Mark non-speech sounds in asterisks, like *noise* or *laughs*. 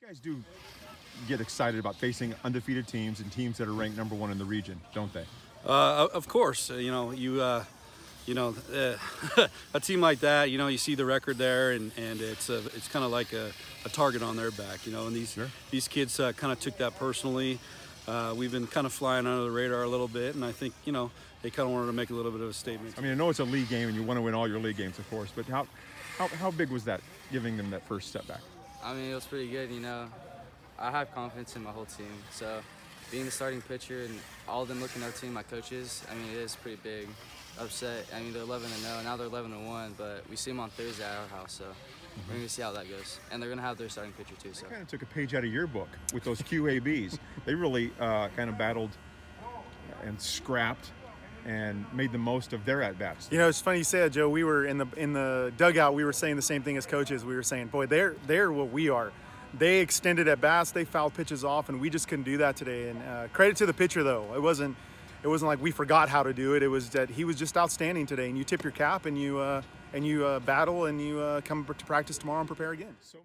You guys do get excited about facing undefeated teams and teams that are ranked number one in the region, don't they? Uh, of course, uh, you know you. Uh, you know, uh, *laughs* a team like that, you know, you see the record there, and, and it's a, it's kind of like a, a, target on their back, you know. And these sure. these kids uh, kind of took that personally. Uh, we've been kind of flying under the radar a little bit, and I think you know they kind of wanted to make a little bit of a statement. I mean, I know it's a league game, and you want to win all your league games, of course. But how how, how big was that, giving them that first step back? I mean, it was pretty good. You know, I have confidence in my whole team, so being the starting pitcher and all of them looking our team, my coaches, I mean, it is pretty big. Upset. I mean, they're 11 and 0. Now they're 11 and 1, but we see them on Thursday at our house, so mm-hmm. we're gonna see how that goes. And they're gonna have their starting pitcher too. So they kind of took a page out of your book with those QABs. they really uh, kind of battled and scrapped and made the most of their at bats. You know, it's funny you said, Joe. We were in the in the dugout. We were saying the same thing as coaches. We were saying, boy, they're they're what we are they extended at bats, they fouled pitches off, and we just couldn't do that today. And uh, credit to the pitcher though, it wasn't it wasn't like we forgot how to do it. It was that he was just outstanding today. And you tip your cap and you uh, and you uh, battle and you uh, come to practice tomorrow and prepare again. So